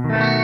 Mm-hmm.